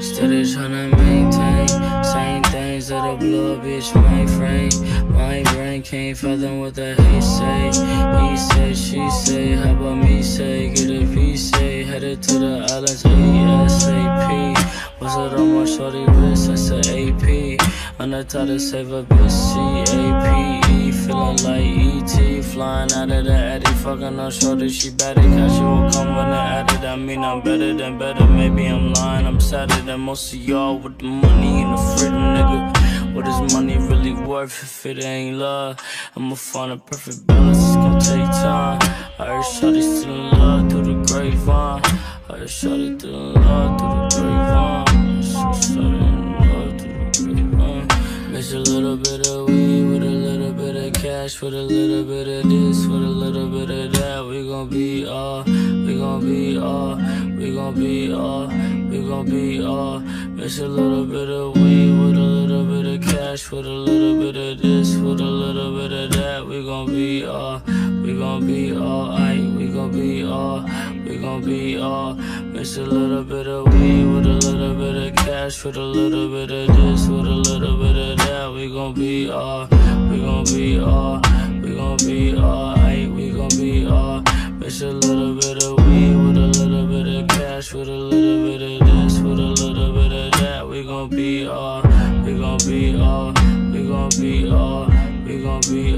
Steady tryna maintain same things that a blow bitch mainframe. My brain can't fathom what the hate say. He say, she say, how about me say? Get a piece, say, headed to the islands ASAP. What's it on my shorty wrist? That's a AP. On the top to save a bitch, C-A-P-E Feeling like E.T. Flying out of the attic, fucking on shorty, she better Cash will come when I added, I mean I'm better than better Maybe I'm lying, I'm sadder than most of y'all With the money and the freedom, nigga What is money really worth if it ain't love? I'ma find a perfect balance, it's gonna take time I heard shorty still in love through the grapevine I heard shorty still in love through the Mix a little bit of weed with a little bit of cash, with a little bit of this, with a little bit of that. We gon' be all, we gon' be all, we gon' be all, we gon' be all. Mix a little bit of weed with a little bit of cash, with a little bit of this, with a little bit of that. We gon' be all, we gon' be all, aight, we gon' be all, we gon' be all. Mix a little bit of weed with a little bit of cash, with a little bit of this, with a little bit of that. We gon' be all, we gon' be all, we gon' be all, aight, we gon' be all. Mix a little bit of weed with a little bit of cash, with a little bit of this, with a little bit of that. We gon' be all, we gon' be all, we gon' be all, we gon' be all.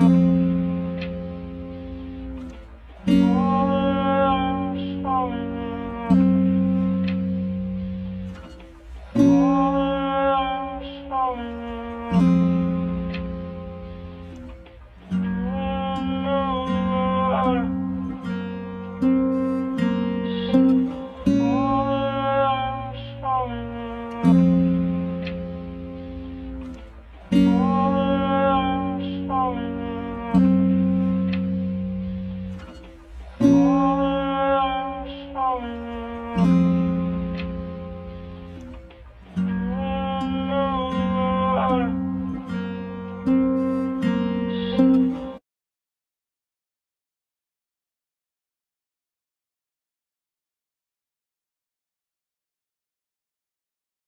Oh,